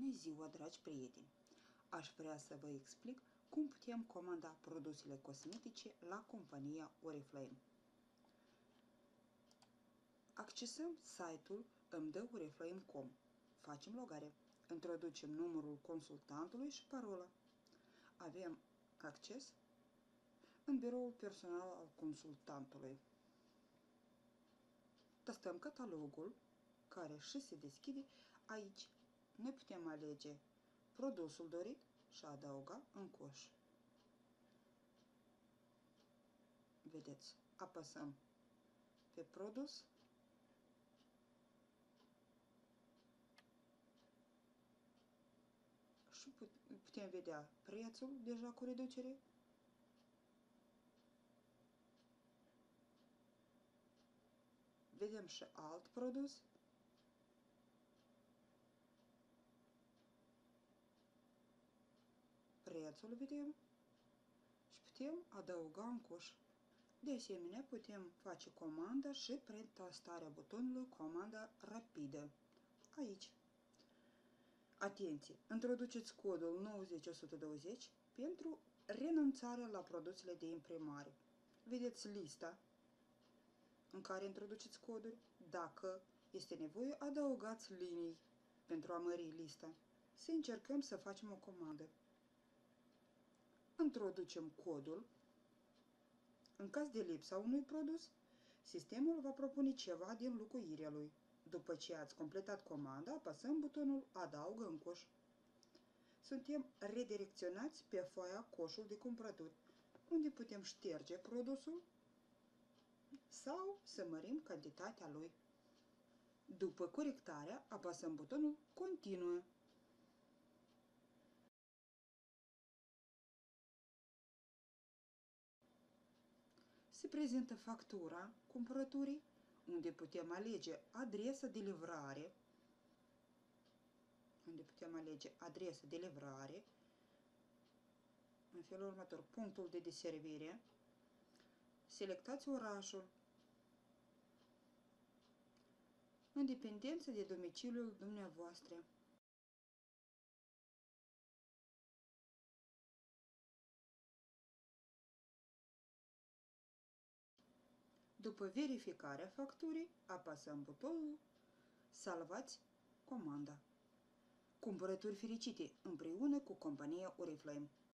Bună ziua, dragi prieteni! Aș vrea să vă explic cum putem comanda produsele cosmetice la compania Oriflame. Accesăm site-ul îmdăoriflame.com, facem logare, introducem numărul consultantului și parola. Avem acces în biroul personal al consultantului. Testăm catalogul care și se deschide aici. Noi putem alege produsul dorit și adăuga în coș. Vedeți, apăsăm pe produs și putem vedea prețul deja cu reducere vedem și alt produs. Prețul vedem și putem adăuga în coș. De asemenea, putem face comanda și prin tastarea butonului comanda rapidă. Aici. Atenție! Introduceți codul 90120 pentru renunțarea la produsele de imprimare. Vedeți lista în care introduceți coduri. Dacă este nevoie, adăugați linii pentru a mări lista. Să încercăm să facem o comandă. Introducem codul. În caz de lipsa unui produs, sistemul va propune ceva din lucuirea lui. După ce ați completat comanda, apăsăm butonul Adaugă în coș. Suntem redirecționați pe foaia coșul de cumpărături, unde putem șterge produsul sau să mărim cantitatea lui. După corectarea, apasăm butonul Continuă. Se prezintă factura cumpărăturii, unde putem alege adresa de livrare, unde putem alege adresa de livrare, în felul următor, punctul de deservire, Selectați orașul în dependență de domiciliul dumneavoastră. După verificarea facturii, apasăm butonul Salvați comanda. Cumpărături fericite împreună cu compania Oriflame.